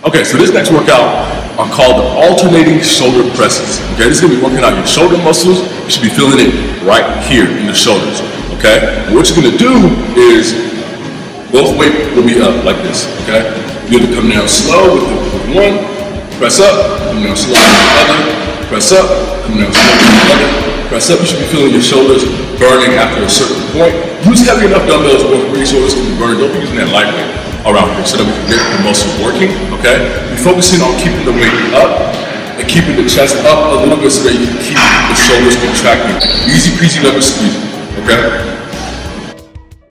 Okay, so this next workout are called the alternating shoulder presses. Okay, this is gonna be working out your shoulder muscles. You should be feeling it right here in the shoulders. Okay, and what you're gonna do is both weight will be up like this. Okay, you're gonna come down slow with, the, with one, press up, come down slow with the other, press up, come down slow with the other, up. You should be feeling your shoulders burning after a certain point. Use heavy enough dumbbells where your shoulders can be burning. Don't be using that lightweight around here so that we can get the muscle working, okay? We're focusing on keeping the weight up and keeping the chest up a little bit so that you can keep the shoulders contracting. Easy peasy lemon squeeze, okay?